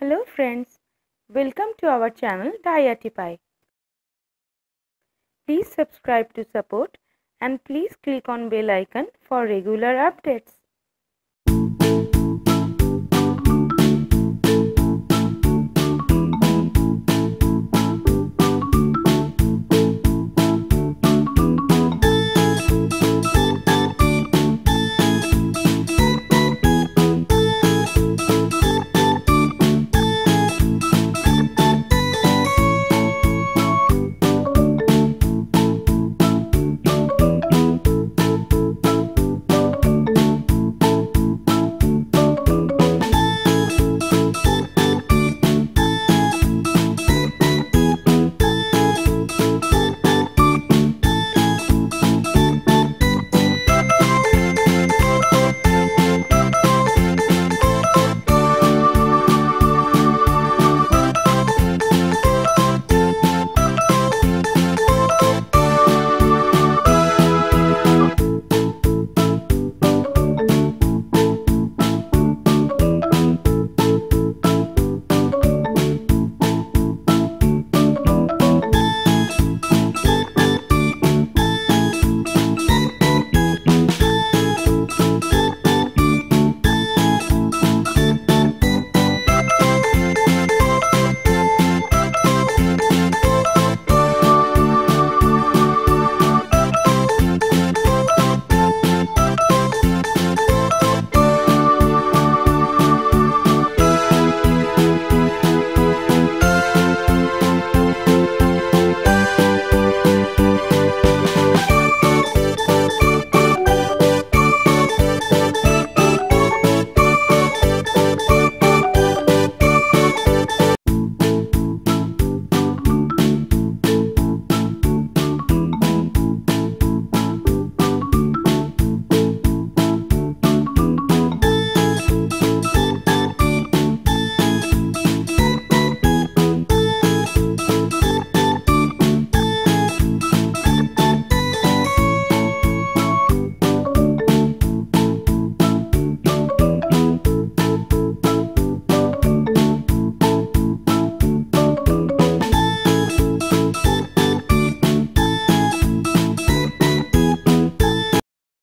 Hello friends, welcome to our channel DiyArtiePie. Please subscribe to support and please click on bell icon for regular updates.